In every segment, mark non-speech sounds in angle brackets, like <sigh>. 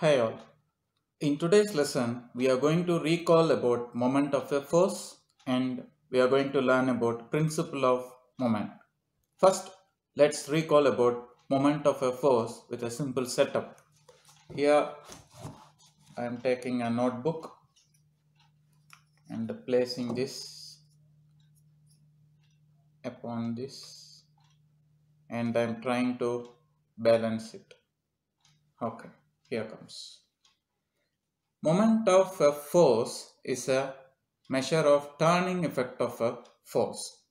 Hi all. In today's lesson, we are going to recall about moment of a force and we are going to learn about principle of moment. First, let's recall about moment of a force with a simple setup. Here, I am taking a notebook and placing this upon this and I am trying to balance it. Okay, here comes. Moment of a force is a measure of turning effect of a force.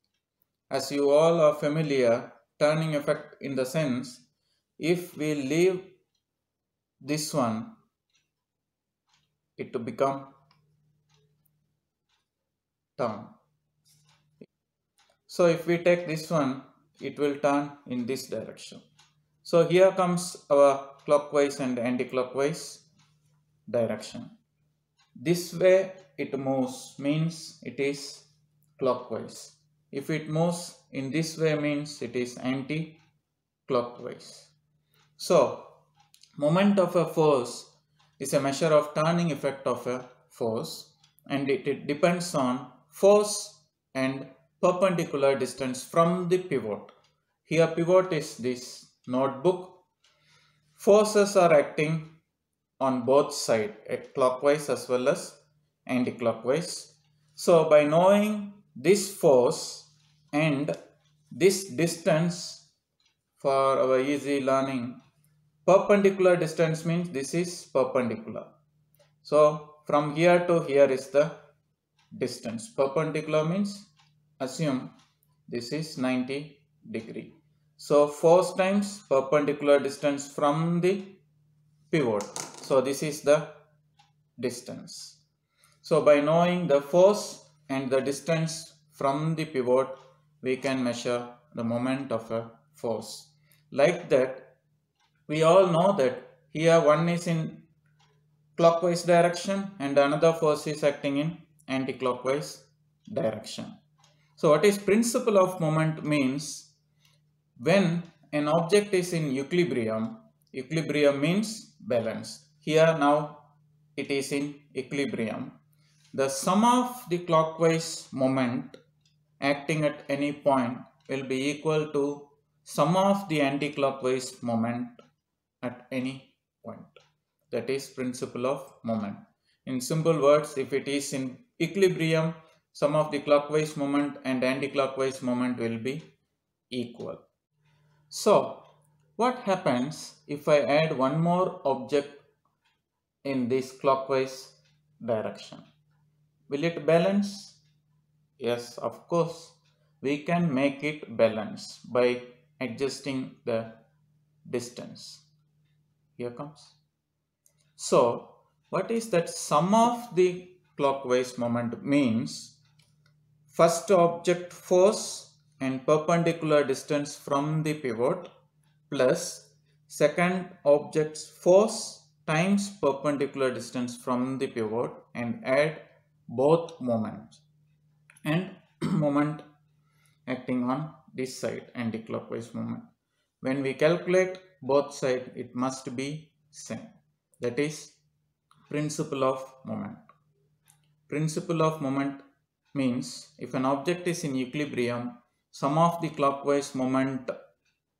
As you all are familiar, turning effect in the sense if we leave this one, it to become turn. So if we take this one, it will turn in this direction. So here comes our clockwise and anti-clockwise direction. This way it moves means it is clockwise. If it moves in this way means it is anti-clockwise. So moment of a force is a measure of turning effect of a force and it, it depends on force and perpendicular distance from the pivot. Here pivot is this notebook. Forces are acting on both sides, clockwise as well as anti-clockwise. So by knowing this force and this distance for our easy learning, perpendicular distance means this is perpendicular. So from here to here is the distance. Perpendicular means assume this is 90 degree. So force times perpendicular distance from the pivot. So this is the distance. So by knowing the force and the distance from the pivot, we can measure the moment of a force. Like that, we all know that here one is in clockwise direction and another force is acting in anti-clockwise direction. So what is principle of moment means when an object is in equilibrium, equilibrium means balance. Here now it is in equilibrium. The sum of the clockwise moment acting at any point will be equal to sum of the anti-clockwise moment at any point. That is principle of moment. In simple words, if it is in equilibrium, sum of the clockwise moment and anti-clockwise moment will be equal. So, what happens if I add one more object in this clockwise direction? Will it balance? Yes, of course. We can make it balance by adjusting the distance. Here comes. So, what is that sum of the clockwise moment means first object force and perpendicular distance from the pivot plus second object's force times perpendicular distance from the pivot and add both moments and <clears throat> moment acting on this side anti-clockwise moment. When we calculate both side it must be same that is principle of moment. Principle of moment means if an object is in equilibrium sum of the clockwise moment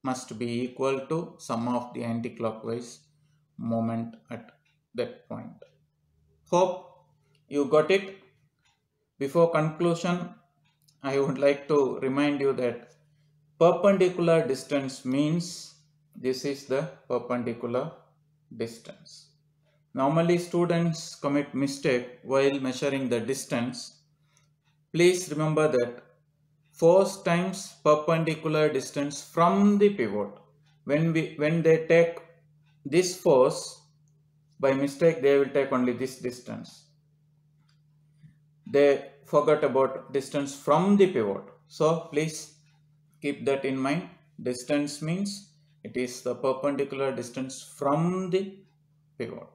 must be equal to sum of the anti-clockwise moment at that point. Hope you got it. Before conclusion, I would like to remind you that perpendicular distance means this is the perpendicular distance. Normally students commit mistake while measuring the distance. Please remember that force times perpendicular distance from the pivot. When, we, when they take this force, by mistake they will take only this distance. They forgot about distance from the pivot. So please keep that in mind. Distance means it is the perpendicular distance from the pivot.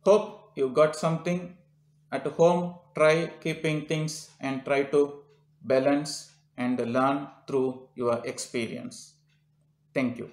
Hope you got something at home. Try keeping things and try to balance and learn through your experience. Thank you.